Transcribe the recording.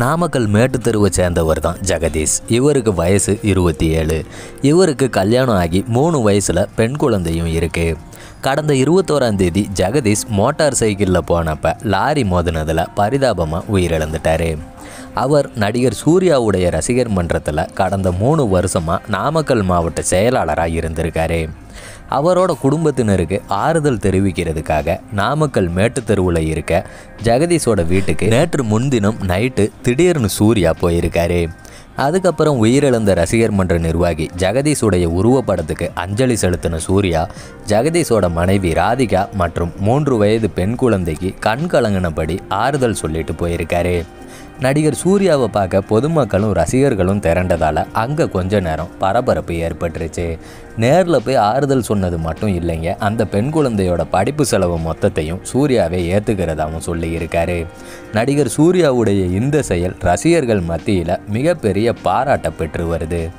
நாமக்கல் மேட்டுத்தெருவை சேர்ந்தவர் தான் ஜெகதீஷ். இவருக்கு வயசு இருபத்தி ஏழு. இவருக்கு கல்யாணம் ஆகி மூணு வயசில் பெண் குழந்தையும் இருக்குது கடந்த இருபத்தோராம் தேதி ஜெகதீஷ் மோட்டார் சைக்கிளில் போனப்போ லாரி மோதினதில் பரிதாபமாக உயிரிழந்துட்டார். அவர் நடிகர் சூர்யாவுடைய ரசிகர் மன்றத்தில் கடந்த மூணு வருஷமாக நாமக்கல் மாவட்ட செயலாளராக இருந்திருக்காரு. அவரோட குடும்பத்தினருக்கு ஆறுதல் தெரிவிக்கிறதுக்காக நாமக்கல் மேட்டுத்தெருவில் இருக்க ஜெகதீஷோட வீட்டுக்கு நேற்று முன்தினம் நைட்டு திடீர்னு சூர்யா போயிருக்காரு. அதுக்கப்புறம் உயிரிழந்த ரசிகர் மன்ற நிர்வாகி ஜெகதீஷுடைய உருவப்படத்துக்கு அஞ்சலி செலுத்தின சூர்யா ஜெகதீஷோட மனைவி ராதிகா மற்றும் மூன்று வயது பெண் குழந்தைக்கு கண் கலங்கினபடி ஆறுதல் சொல்லிட்டு போயிருக்காரு. நடிகர் சூர்யாவை பார்க்க பொதுமக்களும் ரசிகர்களும் திரண்டதால் அங்கே கொஞ்ச நேரம் பரபரப்பு ஏற்பட்டுருச்சு. நேரில் போய் ஆறுதல் சொன்னது மட்டும் இல்லைங்க அந்த பெண் குழந்தையோட படிப்பு செலவு மொத்தத்தையும் சூர்யாவே ஏற்றுக்கிறதாகவும் சொல்லியிருக்காரு. நடிகர் சூர்யாவுடைய இந்த செயல் ரசிகர்கள் மத்தியில் மிகப்பெரிய பாராட்ட பெற்று வருது.